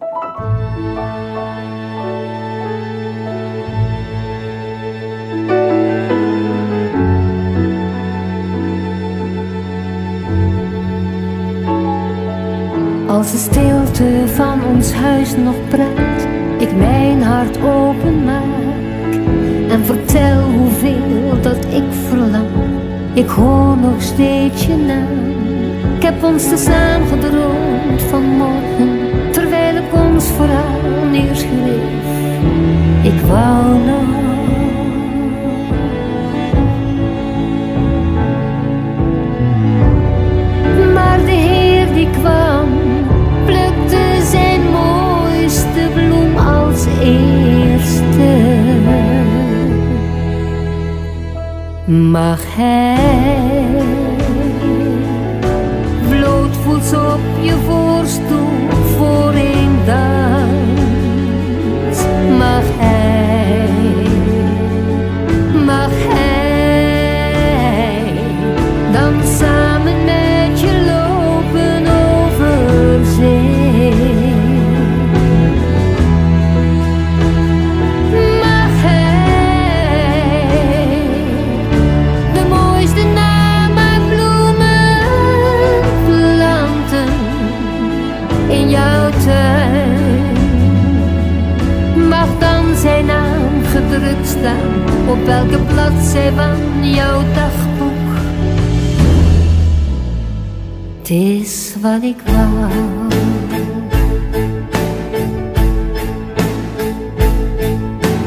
Als de stilte van ons huis nog praat, ik mijn hart openmaak en vertel hoeveel dat ik verlang. Ik hoor nog steeds je naam. Ik heb ons te samen gedroomd Mag hij blootvoets op je voorstoel staan op elke bladzij van jouw dagboek. Het is wat ik wou.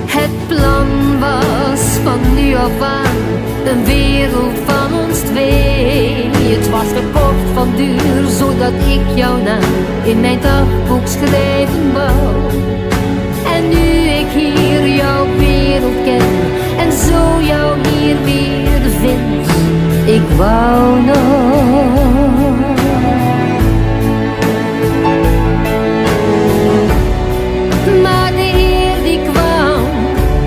Het plan was van nu af aan een wereld van ons twee. Het was gekocht van duur, zodat ik jouw naam in mijn dagboek schrijven wou. En nu ik hier jouw wereld en zo jou hier weer vind, ik wou nog. Maar de Heer die kwam,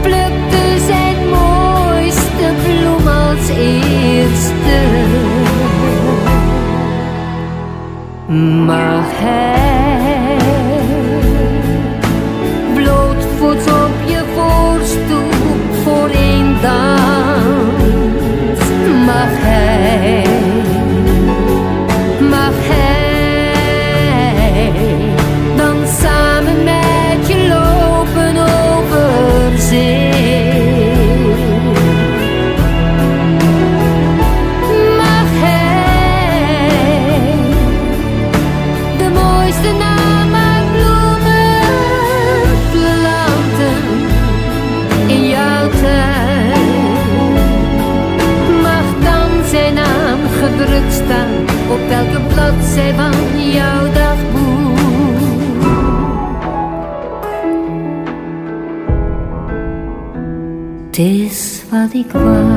plukte zijn mooiste bloem als eerste. Mag hij לצבע יאודך בו Das war die Qual.